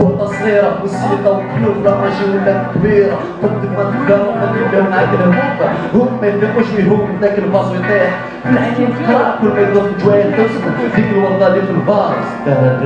بوطة صغيرة والسيطة والقلوب لا كبيرة قد ما تبداو ما تبداو معاك الهموم هم ما يفيقوش فيهم ذاك الباص يطيح في العينين تقرا كل ما يدور في جوايا تصبر ديك الوضع اللي في الباص دار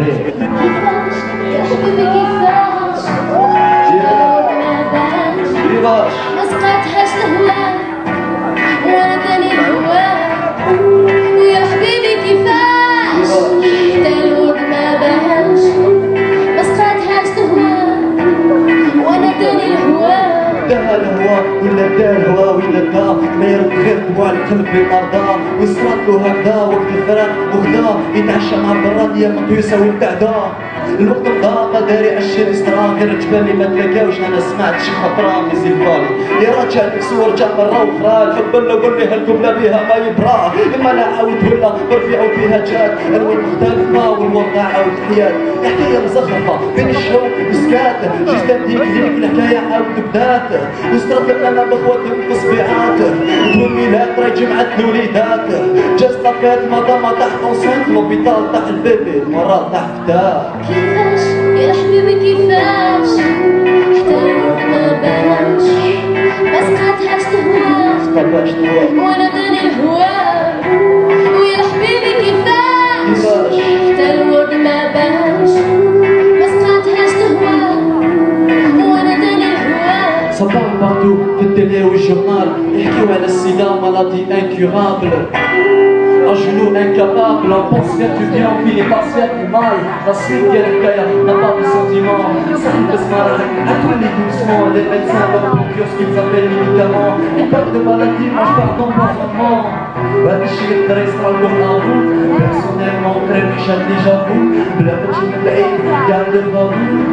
دموع القلب بالارض وصلت له هكذا وقت الفراق وغدا يتعشى مع براد يا مقيوسه والتعدا الوقت مضى ما داري اشياء استرا غير الجبال اللي ما تلاقاوش أنا سمعت؟ شي خطره في زيفالي يا رجع نفسي ورجع مره أخرى الحب اللي قول لي الجمله بها ما يبرا. إما لا عاود ولا برفيعوا فيها جات الوان مختلفة والوضع عاود حياه حكايه مزخرفة بين الشوق والسكات جيت ديك ديك الحكاية عاود بدات وصرت أنا بخواتهم في صبيعات جمعت الوليدات جات لافيت مادا ما تحت اونسينت لوبيتال تحت البيبي مرات تحت كيفاش؟ يا حبيبي كيفاش؟ صباح بارتو في التélé والجورنال يحكيو على السيدا مالادي انكيورابل Un genou incapable, on pense faire du bien, on finit par se faire du mal. La suite de l'hikaaya n'a pas de sentiment. Ça nous laisse mal à tous les doucement. Les médecins leur procurent ce qu'ils appellent médicaments. Ils parlent de maladie, moi je parle d'empoisonnement. هذا الشيء يقدر يصرى لكم لابو بيرسونيلمون قريب يشدني جابو بلا ما تجي من بعيد garde البابو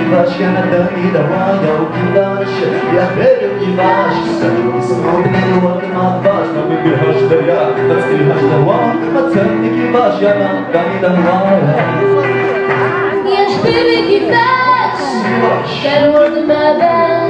يا نداني لهوايا وكيفاش يا بيبي كيفاش نشوف تسمعوا من الورد ما عباش ما تديهاش للرياح ما تسقيهاش لهوا ما تسألني كيفاش يا نداني لهوايا يا حبيبي كيفاش كان الورد ما سقاتهاش